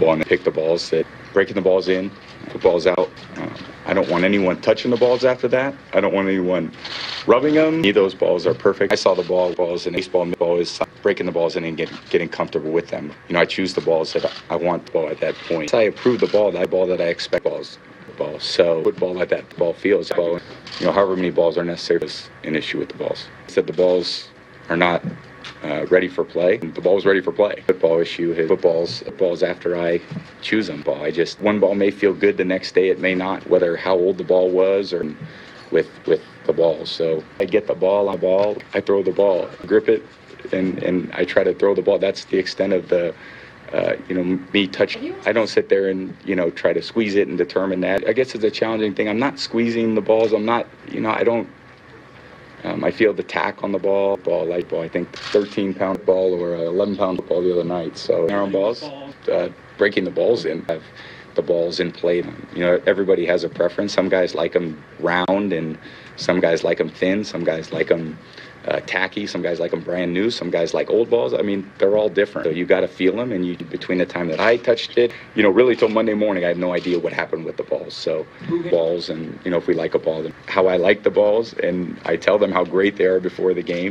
ball and pick the balls that breaking the balls in, put balls out. Um, I don't want anyone touching the balls after that. I don't want anyone rubbing them. Of those balls are perfect. I saw the ball balls and baseball ball is breaking the balls in and getting, getting comfortable with them. You know, I choose the balls that I want the ball at that point. I approve the ball, that ball that I expect balls. Ball. So football like that the ball feels ball. You know, however many balls are necessary is an issue with the balls. Said the balls are not uh, ready for play. The ball's ready for play. Football issue is footballs balls after I choose them. Ball. I just one ball may feel good the next day. It may not. Whether how old the ball was or with with the ball. So I get the ball on the ball. I throw the ball, grip it, and and I try to throw the ball. That's the extent of the. Uh, you know, me touch. I don't sit there and you know try to squeeze it and determine that. I guess it's a challenging thing. I'm not squeezing the balls. I'm not. You know, I don't um, I feel the tack on the ball, ball light ball. I think 13 pound ball or 11 pound ball the other night. So narrow balls, uh, breaking the balls in, have the balls in play. You know, everybody has a preference. Some guys like them round, and some guys like them thin. Some guys like them uh, tacky. Some guys like them brand new. Some guys like old balls. I mean, they're all different. So you got to feel them. And you, between the time that I touched it, you know, really till Monday morning, I had no idea what happened with the balls. So balls, and you know, if we like a ball, how I like the balls, and I tell them how great they are before the game.